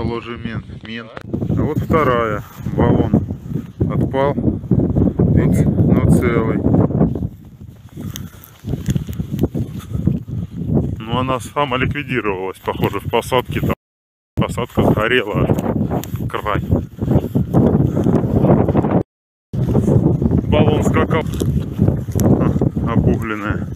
ложемент. Мент. А вот вторая. Баллон отпал. Но, но целый. Ну она сама ликвидировалась, похоже, в посадке там. Посадка сгорела край. Баллон скакал. А, Обугленная.